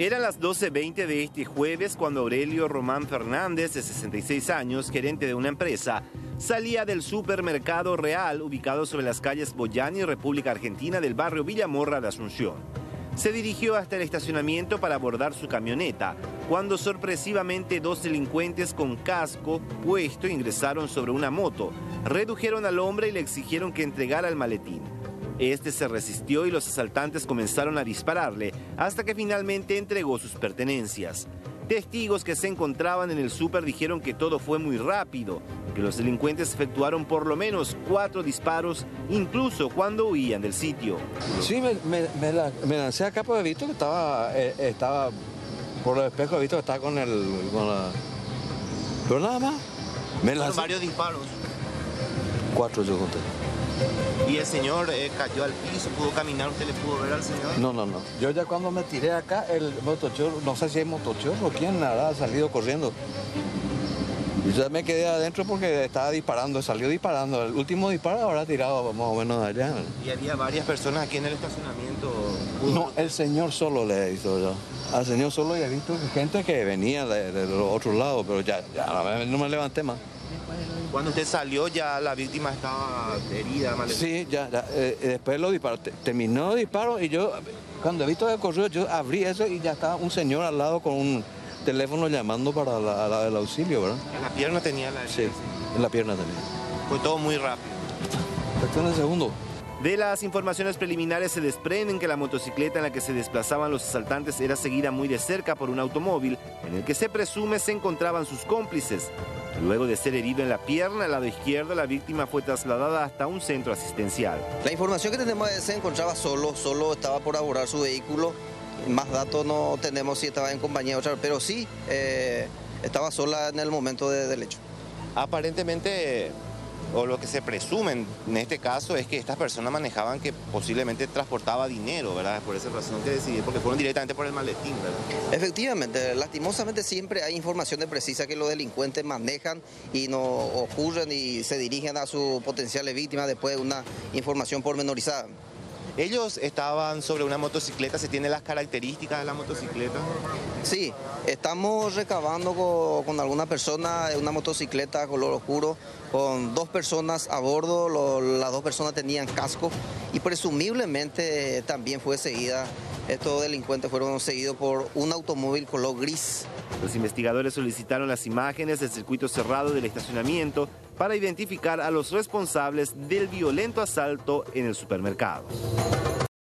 Eran las 12.20 de este jueves cuando Aurelio Román Fernández, de 66 años, gerente de una empresa, salía del supermercado Real ubicado sobre las calles Boyani y República Argentina del barrio Villamorra de Asunción. Se dirigió hasta el estacionamiento para abordar su camioneta, cuando sorpresivamente dos delincuentes con casco puesto ingresaron sobre una moto, redujeron al hombre y le exigieron que entregara el maletín. Este se resistió y los asaltantes comenzaron a dispararle hasta que finalmente entregó sus pertenencias. Testigos que se encontraban en el súper dijeron que todo fue muy rápido, que los delincuentes efectuaron por lo menos cuatro disparos, incluso cuando huían del sitio. Sí, me, lancé acá porque he visto que estaba, eh, estaba por los espejos, he visto que estaba con el... Con la... Pero nada más. Me lancé. varios disparos. Cuatro yo conté. ¿Y el señor eh, cayó al piso? ¿Pudo caminar? ¿Usted le pudo ver al señor? No, no, no. Yo ya cuando me tiré acá, el motochorro, no sé si es motochorro o quién ha salido corriendo. Y ya me quedé adentro porque estaba disparando, salió disparando. El último disparo habrá tirado más o menos de allá. ¿Y había varias personas aquí en el estacionamiento? No, el señor solo le visto yo. Al señor solo he visto gente que venía de, de los otros lados, pero ya, ya no me levanté más. Cuando usted salió ya la víctima estaba herida, Sí, ya, ya eh, después lo disparó, terminó el disparo y yo, cuando he visto el correo, yo abrí eso y ya estaba un señor al lado con un teléfono llamando para la, el auxilio, ¿verdad? En la pierna tenía la Sí, en la pierna tenía. Fue todo muy rápido. Cuestión de segundo. De las informaciones preliminares se desprenden que la motocicleta en la que se desplazaban los asaltantes era seguida muy de cerca por un automóvil en el que se presume se encontraban sus cómplices. Luego de ser herido en la pierna, al lado izquierdo, la víctima fue trasladada hasta un centro asistencial. La información que tenemos es que se encontraba solo, solo estaba por abordar su vehículo. Más datos no tenemos si estaba en compañía de otra, pero sí eh, estaba sola en el momento del hecho. Aparentemente o lo que se presume en este caso es que estas personas manejaban que posiblemente transportaba dinero, ¿verdad? Por esa razón que decidí, porque fueron directamente por el maletín, ¿verdad? Efectivamente, lastimosamente siempre hay información precisa que los delincuentes manejan y no ocurren y se dirigen a su potenciales víctimas después de una información pormenorizada. Ellos estaban sobre una motocicleta, ¿se tienen las características de la motocicleta? Sí, estamos recabando con, alguna persona una motocicleta color oscuro, con dos personas a bordo, las dos personas tenían casco y presumiblemente también fue seguida, estos delincuentes fueron seguidos por un automóvil color gris. Los investigadores solicitaron las imágenes del circuito cerrado del estacionamiento para identificar a los responsables del violento asalto en el supermercado.